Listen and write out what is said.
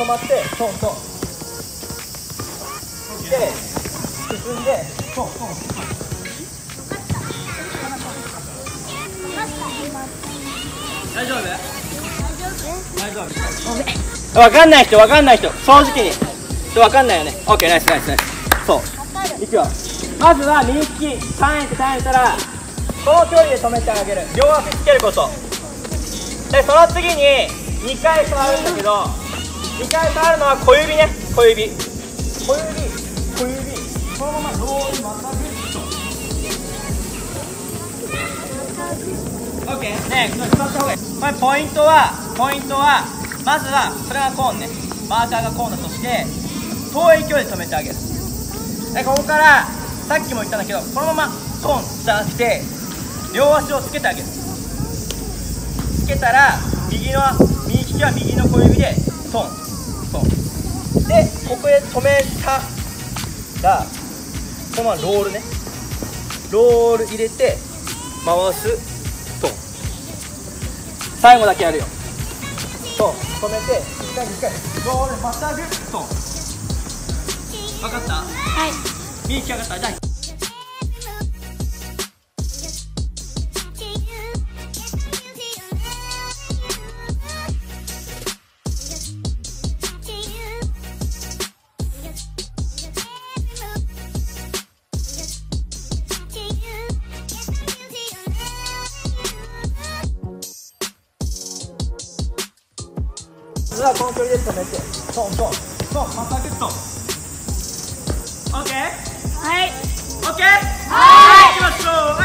止まってトントンで進んで。トントン大丈夫？大丈夫わかんない人わかんない人。正直に。わかんないよね。オッケーナイスナイスナイス。そう。いくよ。まずは右利き3円って3円したらこの距離で止めてあげる。両足つけること。でその次に2回触るんだけど2回触るのは小指ね。小指。小指。小指。そのままロールまたぐっと OK ね使った方がいい。これポイントはポイントはまずはそれがコーンね。マーカーがコーンだとして遠い距離で止めてあげる。でここからさっきも言ったんだけどこのままトンじゃなくて両足をつけてあげる。つけたら右の右利きは右の小指でトントンでここへ止めたらこのままロールね。ロール入れて回すトン最後だけやるよ。トン止めて一回一回。ロールまたぐトン分かった？はい。右利き分かったずはこの距離で止めて。トントントンまたグッとオッケー？はい。オッケー？はい。行きましょう